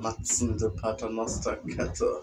matzende Paternosterkette.